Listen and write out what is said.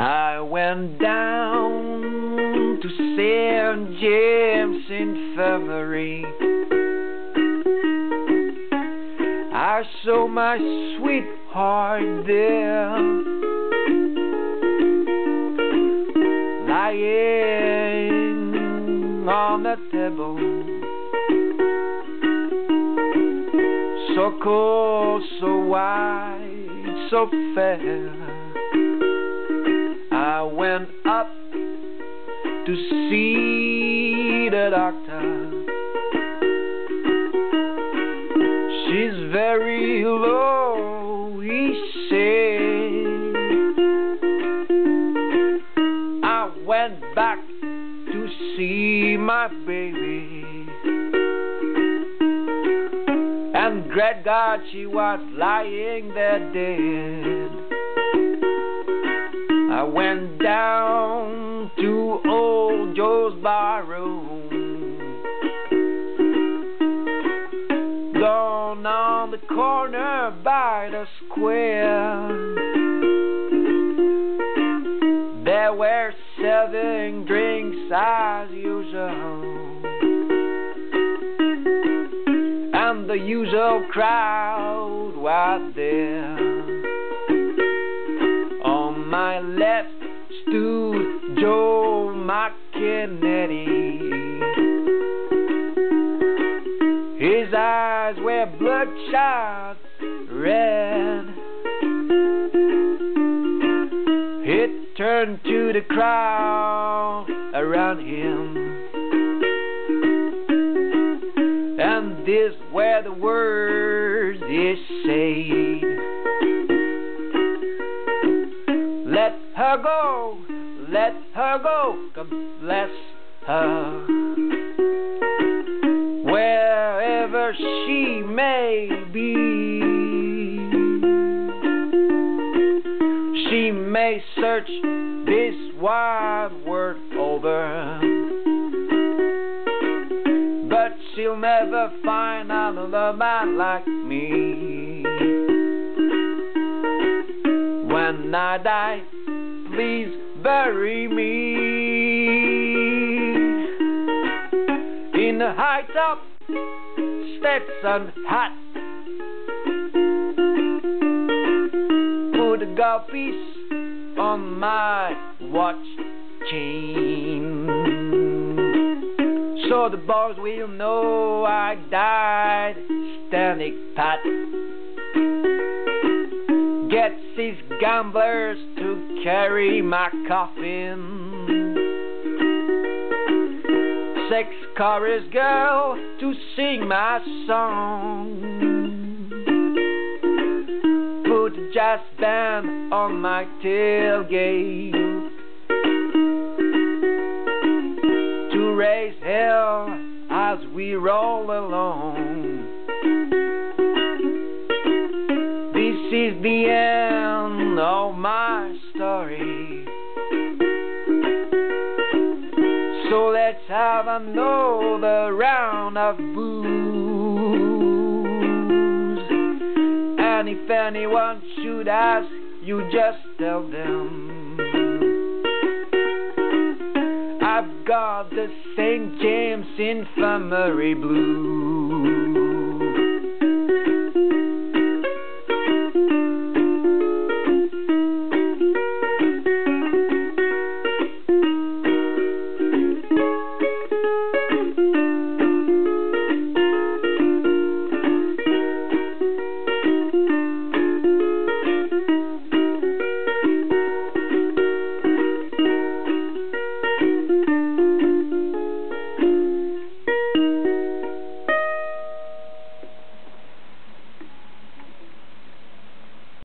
I went down to St. James Infirmary. I saw my sweetheart there, lying on the table. So cold, so white, so fair. Went up to see the doctor. She's very low, he said. I went back to see my baby. And great God, she was lying there dead. Went down to old Joe's barroom. Down on the corner by the square. There were serving drinks as usual. And the usual crowd was there. My left stood Joe McKennedy. His eyes were bloodshot red. He turned to the crowd around him. And these were the words he said. Her go, let her go, God bless her. Wherever she may be, she may search this wide world over, but she'll never find another man like me. When I die, please bury me in the high top Stetson hat. Put a gold piece on my watch chain, so the boys will know I died standing pat. Get these gamblers to carry my coffin. Six chorus girl to sing my song. Put a jazz band on my tailgate to raise hell as we roll along. Is the end of my story. So let's have another round of booze. And if anyone should ask, you just tell them I've got the St. James Infirmary blues.